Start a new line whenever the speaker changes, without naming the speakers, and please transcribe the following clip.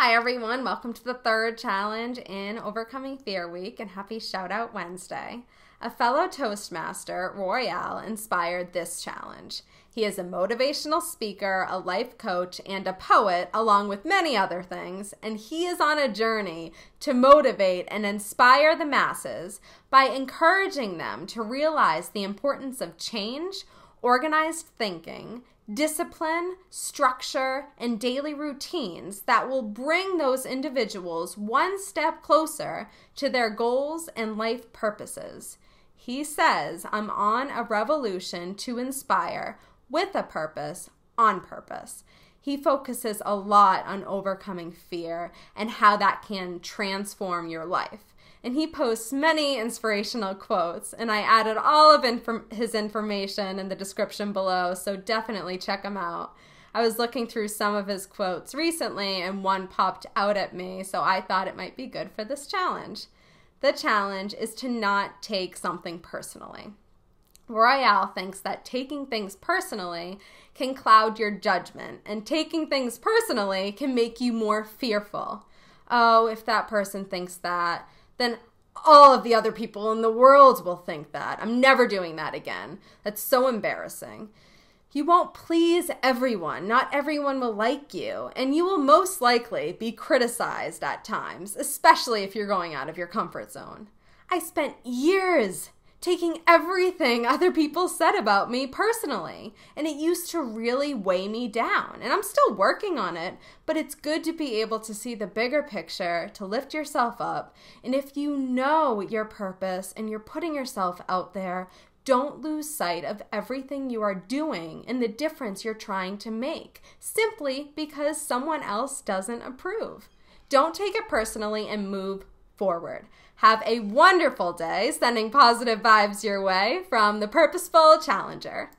Hi, everyone. Welcome to the third challenge in Overcoming Fear Week and happy Shout Out Wednesday. A fellow Toastmaster, Royale, inspired this challenge. He is a motivational speaker, a life coach, and a poet, along with many other things, and he is on a journey to motivate and inspire the masses by encouraging them to realize the importance of change, organized thinking, discipline, structure, and daily routines that will bring those individuals one step closer to their goals and life purposes. He says, I'm on a revolution to inspire with a purpose, on purpose. He focuses a lot on overcoming fear and how that can transform your life and he posts many inspirational quotes. And I added all of his information in the description below, so definitely check him out. I was looking through some of his quotes recently, and one popped out at me, so I thought it might be good for this challenge. The challenge is to not take something personally. Royale thinks that taking things personally can cloud your judgment, and taking things personally can make you more fearful. Oh, if that person thinks that, then all of the other people in the world will think that. I'm never doing that again. That's so embarrassing. You won't please everyone. Not everyone will like you. And you will most likely be criticized at times, especially if you're going out of your comfort zone. I spent years taking everything other people said about me personally. And it used to really weigh me down. And I'm still working on it, but it's good to be able to see the bigger picture, to lift yourself up. And if you know your purpose and you're putting yourself out there, don't lose sight of everything you are doing and the difference you're trying to make simply because someone else doesn't approve. Don't take it personally and move forward. Have a wonderful day, sending positive vibes your way from the Purposeful Challenger.